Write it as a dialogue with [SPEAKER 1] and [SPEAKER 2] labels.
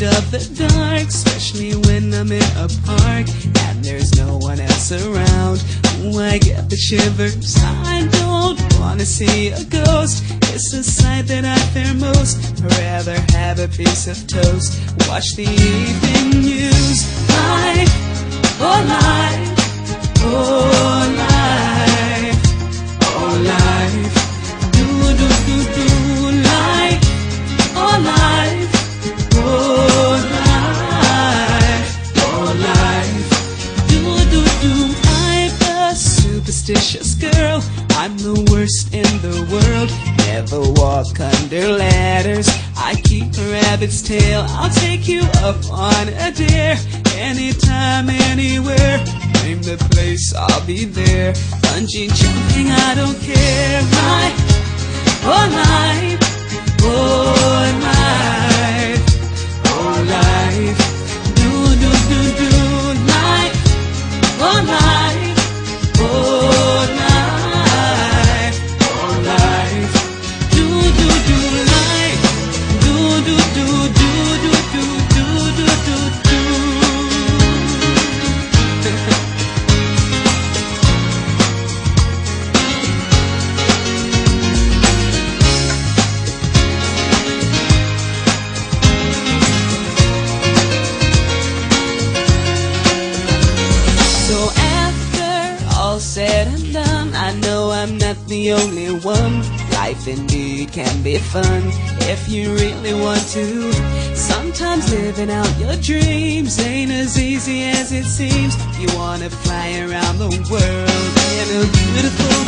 [SPEAKER 1] afraid of the dark, especially when I'm in a park and there's no one else around. I get the shivers. I don't wanna see a ghost. It's a sight that I fear most. I'd rather have a piece of toast. Watch the evening news. Life, oh life, oh superstitious girl. I'm the worst in the world. Never walk under ladders. I keep a rabbit's tail. I'll take you up on a dare. Anytime, anywhere. Name the place, I'll be there. Bungee jumping, I don't care. My, oh life, oh the only one. Life indeed can be fun if you really want to. Sometimes living out your dreams ain't as easy as it seems. You wanna fly around the world in a beautiful